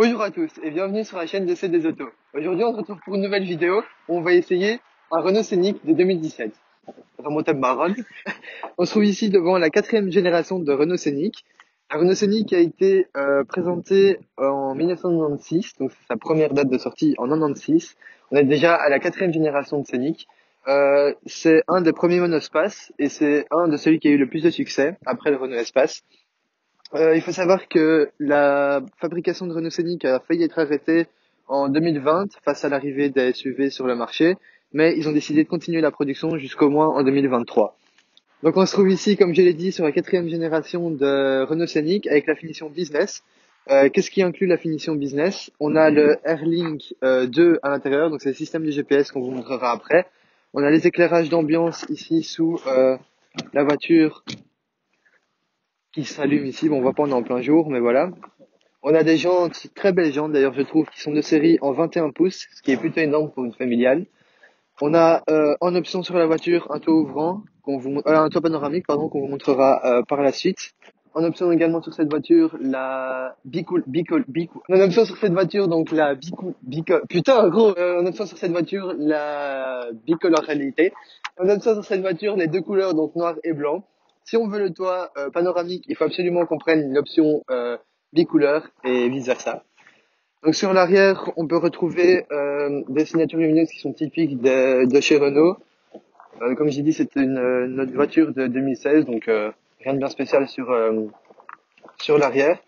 Bonjour à tous et bienvenue sur la chaîne de des Autos. Aujourd'hui on se retrouve pour une nouvelle vidéo où on va essayer un Renault Scénic de 2017. Remonte marron. on se trouve ici devant la quatrième génération de Renault Scénic. Un Renault Scénic a été euh, présenté en 1996, donc c'est sa première date de sortie en 96. On est déjà à la quatrième génération de Scénic. Euh, c'est un des premiers monospace et c'est un de celui qui a eu le plus de succès après le Renault Espace. Euh, il faut savoir que la fabrication de Renault Scénic a failli être arrêtée en 2020 face à l'arrivée des SUV sur le marché, mais ils ont décidé de continuer la production jusqu'au moins en 2023. Donc on se trouve ici, comme je l'ai dit, sur la quatrième génération de Renault Scénic avec la finition business. Euh, Qu'est-ce qui inclut la finition business? On a le Airlink euh, 2 à l'intérieur, donc c'est le système de GPS qu'on vous montrera après. On a les éclairages d'ambiance ici sous euh, la voiture qui s'allume ici. Bon, on voit pas, on est en plein jour, mais voilà. On a des jantes, très belles jantes d'ailleurs, je trouve, qui sont de série en 21 pouces, ce qui est plutôt énorme pour une familiale. On a euh, en option sur la voiture un toit ouvrant, qu'on vous, euh, un toit panoramique, pardon, qu'on vous montrera euh, par la suite. En option également sur cette voiture la bicool, bicool, bicool. En option sur cette voiture donc la bicool, bicool. Putain gros. Euh, en option sur cette voiture la bicoloralité. En option sur cette voiture les deux couleurs donc noir et blanc. Si on veut le toit euh, panoramique, il faut absolument qu'on prenne l'option euh, bicouleur et vice versa. Donc sur l'arrière, on peut retrouver euh, des signatures lumineuses qui sont typiques de, chez Renault. Comme j'ai dit, c'est une, notre voiture de 2016, donc rien de bien spécial sur sur l'arrière.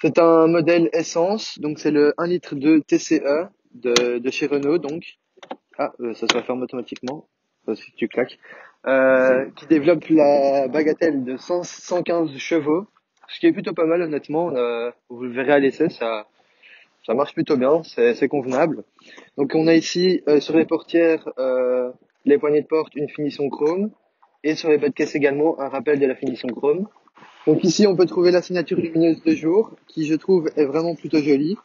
C'est un modèle essence, donc c'est le 1 litre de TCE de, chez Renault, donc ah ça se ferme automatiquement, si tu claques euh, qui développe la bagatelle de 100, 115 chevaux, ce qui est plutôt pas mal honnêtement. Euh, vous le verrez à l'essai, ça, ça marche plutôt bien, c'est convenable. Donc on a ici euh, sur les portières, euh, les poignées de porte, une finition chrome, et sur les bas de caisse également un rappel de la finition chrome. Donc ici on peut trouver la signature lumineuse de jour, qui je trouve est vraiment plutôt jolie.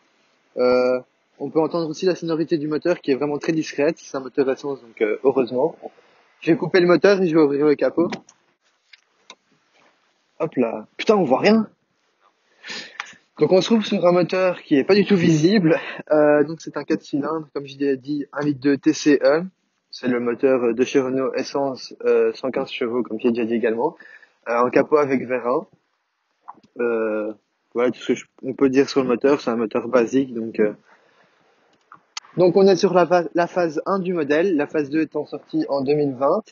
Euh, on peut entendre aussi la sonorité du moteur qui est vraiment très discrète, c'est un moteur essence donc heureusement. Je vais couper le moteur et je vais ouvrir le capot. Hop là. Putain, on voit rien. Donc on se trouve sur un moteur qui est pas du tout visible. Euh, donc c'est un 4 cylindres, comme je l'ai dit, 1 litre de TCE. C'est le moteur de chez Renault Essence euh, 115 chevaux, comme j'ai déjà dit également. Euh, un capot avec vérin. Euh, voilà tout ce qu'on peut dire sur le moteur. C'est un moteur basique, donc euh, donc on est sur la, la, phase 1 du modèle, la phase 2 étant sortie en 2020.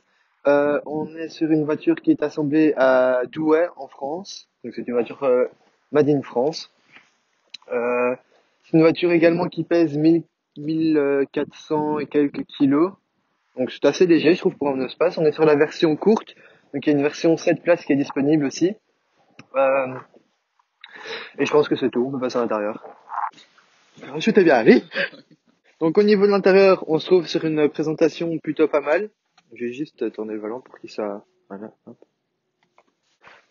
Euh, on est sur une voiture qui est assemblée à Douai en France. Donc c'est une voiture euh, made in France. Euh, c'est une voiture également qui pèse 1000, 1400 et quelques kilos. Donc c'est assez léger je trouve pour un espace. On est sur la version courte. Donc il y a une version 7 places qui est disponible aussi. Euh, et je pense que c'est tout. On peut passer à l'intérieur. Je t'ai bien allé. Donc au niveau de l'intérieur, on se trouve sur une présentation plutôt pas mal. Je vais juste tourner le volant pour qu'il ça... Voilà.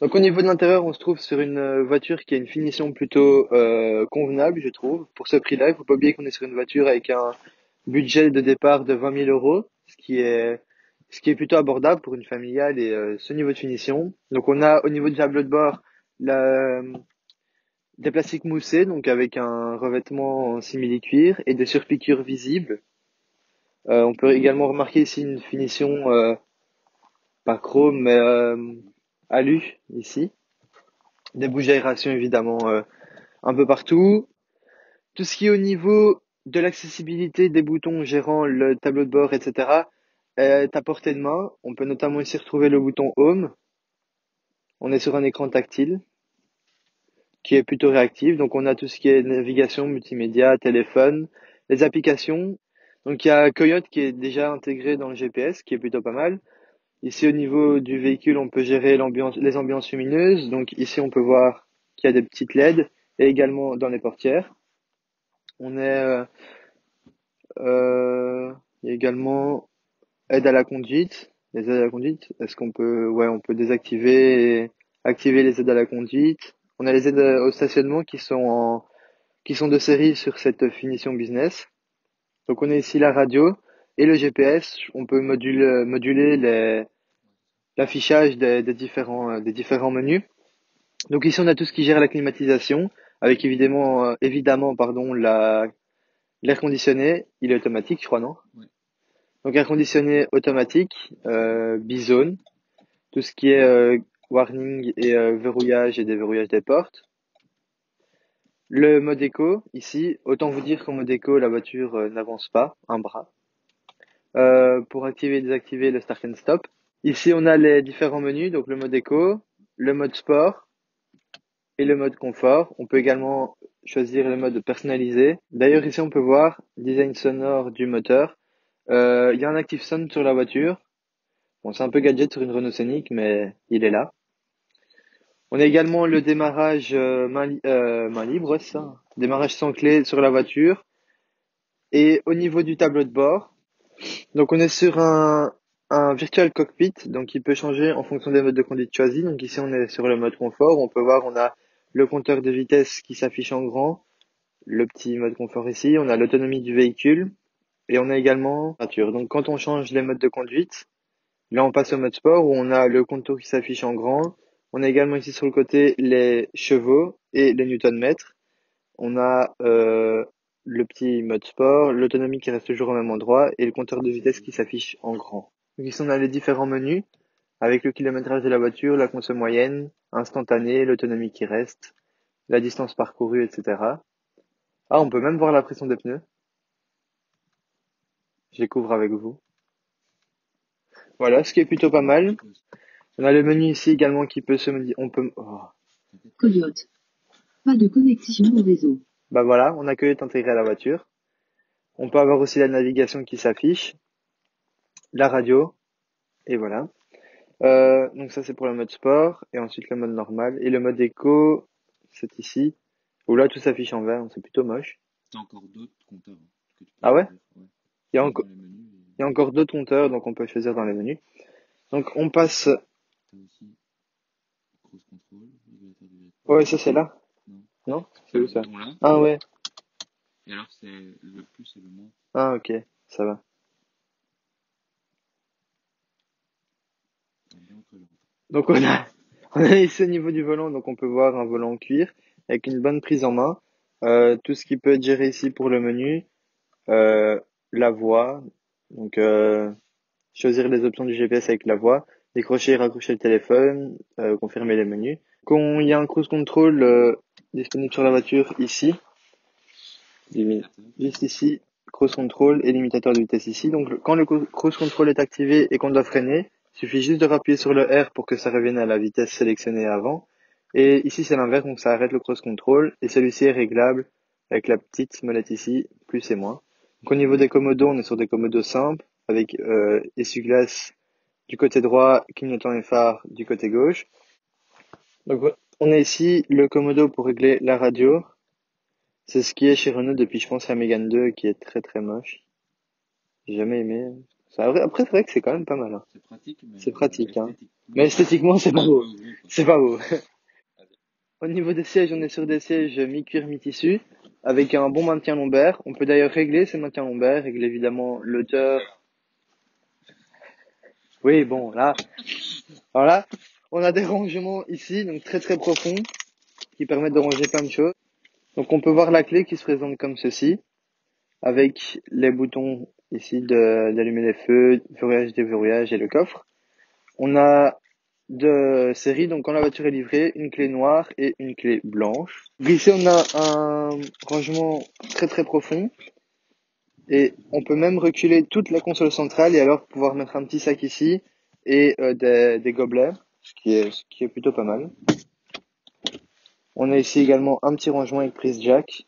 Donc au niveau de l'intérieur, on se trouve sur une voiture qui a une finition plutôt euh, convenable, je trouve. Pour ce prix-là, il faut pas oublier qu'on est sur une voiture avec un budget de départ de 20 000 euros, ce qui est ce qui est plutôt abordable pour une familiale et euh, ce niveau de finition. Donc on a au niveau du tableau de bord la, des plastiques moussés, donc avec un revêtement en simili-cuir et des surpiqûres visibles. Euh, on peut également remarquer ici une finition euh, pas chrome mais euh, alu ici. Des bouches d'aération évidemment euh, un peu partout. Tout ce qui est au niveau de l'accessibilité des boutons gérant le tableau de bord, etc. est à portée de main. On peut notamment ici retrouver le bouton Home. On est sur un écran tactile qui est plutôt réactive. Donc on a tout ce qui est navigation, multimédia, téléphone, les applications. Donc il y a Coyote qui est déjà intégré dans le GPS, qui est plutôt pas mal. Ici au niveau du véhicule, on peut gérer les ambiances lumineuses. Donc ici on peut voir qu'il y a des petites LED et également dans les portières. On est, euh, euh, également aide à la conduite. Les aides à la conduite, est-ce qu'on peut, ouais, on peut désactiver et activer les aides à la conduite. On a les aides au stationnement qui sont en, qui sont de série sur cette finition business. Donc on a ici la radio et le GPS. On peut moduler, moduler l'affichage des, des, différents, des différents menus. Donc ici on a tout ce qui gère la climatisation avec évidemment, euh, évidemment pardon, la, l'air conditionné, il est automatique, je crois, non? Donc air conditionné automatique, euh, bizone, tout ce qui est euh, warning et euh, verrouillage et déverrouillage des portes. Le mode éco, ici, autant vous dire qu'en mode éco, la voiture euh, n'avance pas, un bras. Euh, pour activer et désactiver le start and stop. Ici, on a les différents menus, donc le mode éco, le mode sport et le mode confort. On peut également choisir le mode personnalisé. D'ailleurs, ici, on peut voir design sonore du moteur. Il y a un active sound sur la voiture. Bon, c'est un peu gadget sur une Renault Scénic, mais il est là. On a également le démarrage euh, euh, main libre, ça. Démarrage sans clé sur la voiture. Et au niveau du tableau de bord, donc on est sur un, un virtual cockpit, donc il peut changer en fonction des modes de conduite choisis. Donc ici on est sur le mode confort. On peut voir on a le compteur de vitesse qui s'affiche en grand, le petit mode confort ici. On a l'autonomie du véhicule et on a également la voiture. Donc quand on change les modes de conduite, là on passe au mode sport où on a le contour qui s'affiche en grand. On a également ici sur le côté les chevaux et les newton-mètres. On a euh, le petit mode sport, l'autonomie qui reste toujours au même endroit et le compteur de vitesse qui s'affiche en grand. Donc ici on a les différents menus avec le kilométrage de la voiture, la consomme moyenne, instantané, l'autonomie qui reste, la distance parcourue, etc. Ah, on peut même voir la pression des pneus. Je découvre avec vous. Voilà, ce qui est plutôt pas mal. On a le menu ici également qui peut se modi- on peut oh. Coyote. Pas de connexion au réseau. Bah voilà, on a que est intégré à la voiture. On peut avoir aussi la navigation qui s'affiche, la radio, et voilà. Euh, donc ça c'est pour le mode sport, et ensuite le mode normal. Et le mode éco, c'est ici, où là tout s'affiche en vert, c'est plutôt moche. T'as encore d'autres compteurs. que tu peux Ah ouais Il y a, Dans enco- les menus, et il y a encore d'autres compteurs, donc on peut choisir dans les menus. Donc on passe, T'as aussi cross control, régulateur du rythme. ouais ça c'est là. Non. Non C'est où ça là. Ah ouais, Et alors, c'est le plus et le moins. ah ok, ça va. Donc on a, on a ici au niveau du volant, donc on peut voir un volant en cuir avec une bonne prise en main. Euh, tout ce qui peut être géré ici pour le menu, euh, la voix, donc euh, choisir les options du GPS avec la voix, décrocher raccrocher le téléphone, euh, confirmer les menus. Quand il y a un cruise control euh, disponible sur la voiture ici, juste ici, cruise control et limitateur de vitesse ici. Donc quand le cru- cruise control est activé et qu'on doit freiner, il suffit juste de rappuyer sur le R pour que ça revienne à la vitesse sélectionnée avant. Et ici c'est l'inverse, donc ça arrête le cruise control et celui-ci est réglable avec la petite molette ici, plus et moins. Donc au niveau des commodos, on est sur des commodos simples avec euh, essuie-glace du côté droit, clignotant et phare du côté gauche. Donc on a ici le commodo pour régler la radio. C'est ce qui est chez Renault depuis je pense la Mégane 2 qui est très très moche. J'ai jamais aimé. Ça, après c'est vrai que c'est quand même pas mal. hein. C'est pratique, mais. C'est pratique, hein. esthétiquement, Mais esthétiquement c'est pas beau. C'est pas beau. Au niveau des sièges, on est sur des sièges mi-cuir, mi-tissu, avec un bon maintien lombaire. On peut d'ailleurs régler ces maintiens lombaires, régler évidemment l'auteur. Oui, bon, là, voilà. On a des rangements ici, donc très très profonds, qui permettent de ranger plein de choses. Donc on peut voir la clé qui se présente comme ceci, avec les boutons ici d'allumer les feux, verrouillage, déverrouillage et le coffre. On a de série, donc quand la voiture est livrée, une clé noire et une clé blanche. Ici, on a un rangement très très profond et on peut même reculer toute la console centrale et alors pouvoir mettre un petit sac ici et euh, des, des gobelets, ce qui est ce qui est plutôt pas mal. On a ici également un petit rangement avec prise jack.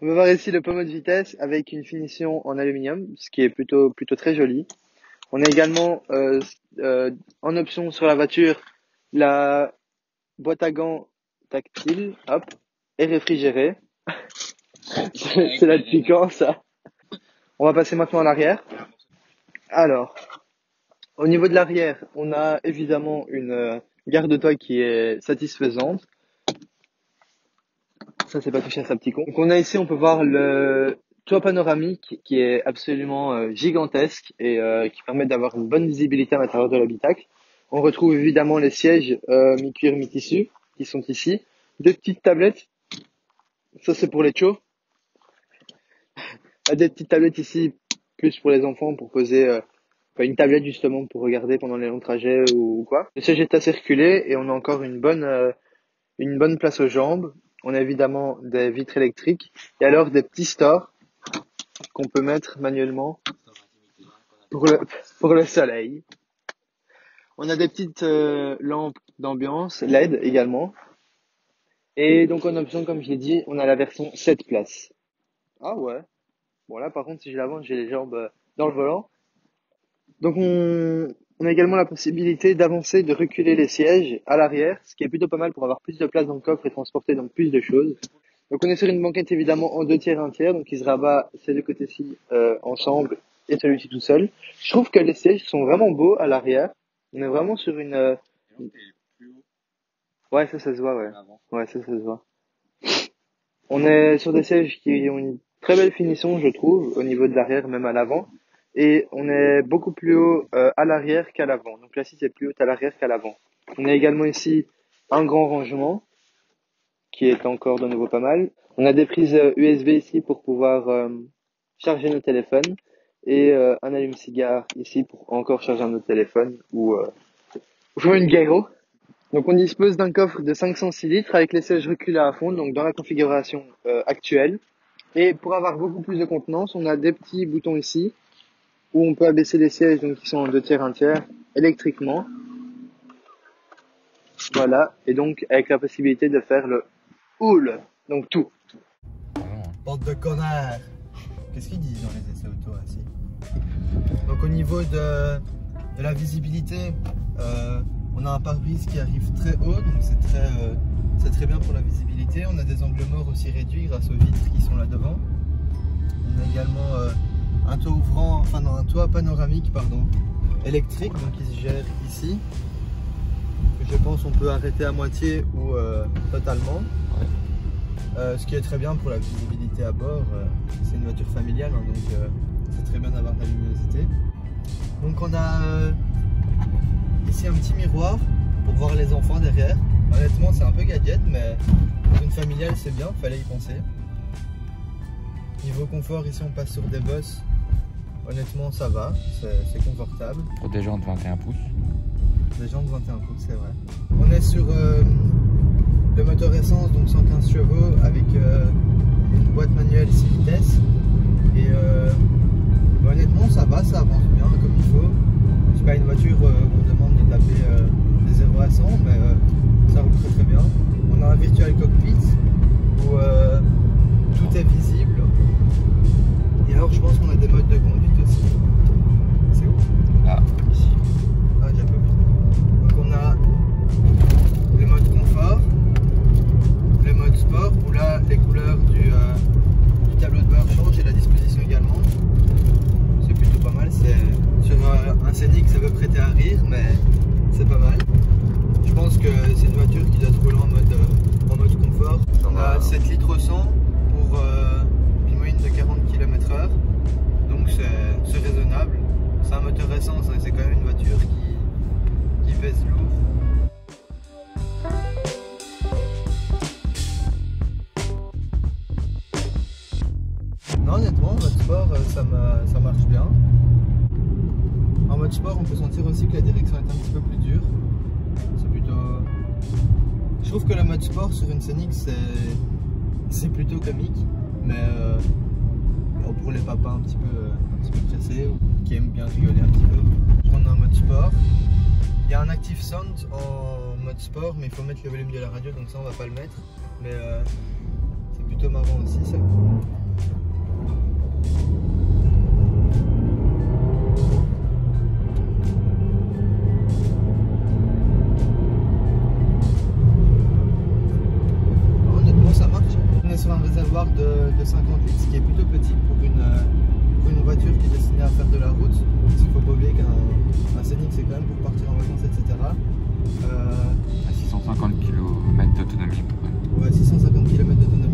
On va voir ici le pommeau de vitesse avec une finition en aluminium, ce qui est plutôt plutôt très joli. On a également euh, euh, en option sur la voiture la boîte à gants tactile, hop, et réfrigérée. C'est la piquant ça. On va passer maintenant à l'arrière. Alors, au niveau de l'arrière, on a évidemment une euh, garde-toit qui est satisfaisante. Ça, c'est pas touché à sa petit con. Donc on a ici, on peut voir le toit panoramique qui est absolument euh, gigantesque et euh, qui permet d'avoir une bonne visibilité à l'intérieur de l'habitacle. On retrouve évidemment les sièges mi-cuir, mi-tissu qui sont ici. Deux petites tablettes Ça, c'est pour les chos. Il y a des petites tablettes ici, plus pour les enfants, pour poser euh, enfin, une tablette justement pour regarder pendant les longs trajets ou, ou quoi. Le siège est à circuler et on a encore une bonne, euh, une bonne place aux jambes. On a évidemment des vitres électriques et alors des petits stores qu'on peut mettre manuellement pour le, pour le soleil. On a des petites euh, lampes d'ambiance LED également. Et donc en option, comme je l'ai dit, on a la version 7 places. Ah ouais. Bon là par contre si je l'avance, j'ai les jambes euh, dans le volant. Donc on, on a également la possibilité d'avancer, de reculer les sièges à l'arrière, ce qui est plutôt pas mal pour avoir plus de place dans le coffre et transporter donc plus de choses. Donc on est sur une banquette évidemment en deux tiers, un tiers, donc il se rabat ces deux côtés-ci euh, ensemble et celui-ci tout seul. Je trouve que les sièges sont vraiment beaux à l'arrière. On est vraiment sur une... euh, Ouais, ça, ça se voit, ouais. Ouais, ça, ça se voit. On est sur des sièges qui ont une très belle finition, je trouve, au niveau de l'arrière, même à l'avant. Et on est beaucoup plus haut euh, à l'arrière qu'à l'avant. Donc là, ci c'est plus haut à l'arrière qu'à l'avant. On a également ici un grand rangement, qui est encore de nouveau pas mal. On a des prises euh, USB ici pour pouvoir euh, charger nos téléphones. Et euh, un allume-cigare ici pour encore charger un autre téléphone ou, euh, ou une gyro. Donc on dispose d'un coffre de 506 litres avec les sièges reculés à fond, donc dans la configuration euh, actuelle. Et pour avoir beaucoup plus de contenance, on a des petits boutons ici où on peut abaisser les sièges donc qui sont en deux tiers, un tiers électriquement. Voilà, et donc avec la possibilité de faire le houle, donc tout. Bande de connards Qu'est-ce qu'ils disent dans les essais auto ainsi? Donc au niveau de, de la visibilité, euh, on a un pare-brise qui arrive très haut, donc c'est très, euh, c'est très bien pour la visibilité. On a des angles morts aussi réduits grâce aux vitres qui sont là devant. On a également euh, un toit ouvrant, enfin non, un toit panoramique pardon, électrique, donc qui se gère ici. Je pense on peut arrêter à moitié ou euh, totalement. Euh, ce qui est très bien pour la visibilité à bord. c'est une voiture familiale, hein, donc c'est très bien d'avoir de la luminosité. Donc on a ici un petit miroir pour voir les enfants derrière. Honnêtement, c'est un peu gadget, mais une familiale, c'est bien, fallait y penser. Niveau confort, ici on passe sur des bosses. Honnêtement, ça va, c'est confortable. Pour des gens de 21 pouces. Des gens de 21 pouces, c'est vrai. On est sur euh, le moteur essence, donc 115 chevaux, avec euh, une boîte manuelle 6 vitesses. Et euh, bah, honnêtement, ça va, ça avance bien comme il faut. C'est pas une voiture où on demande de taper des 0 à 100, mais ça roule très très bien. On a un virtual cockpit où euh, tout est visible. On peut sentir aussi que la direction est un petit peu plus dure. C'est plutôt. Je trouve que le mode sport sur une Scénic, c'est plutôt comique, mais euh, pour les papas un petit peu, un petit peu pressés ou qui aiment bien rigoler un petit peu, prendre un mode sport. Il y a un active sound en mode sport, mais il faut mettre le volume de la radio, donc ça on va pas le mettre. Mais euh, c'est plutôt marrant aussi ça. Sur un réservoir de, de 50 litres, ce qui est plutôt petit pour une, euh, pour une voiture qui est destinée à faire de la route. Parce qu'il ne faut pas oublier qu'un un Scénic, c'est quand même pour partir en vacances, etc. Euh, À 650 km d'autonomie. ouais, 650 km d'autonomie.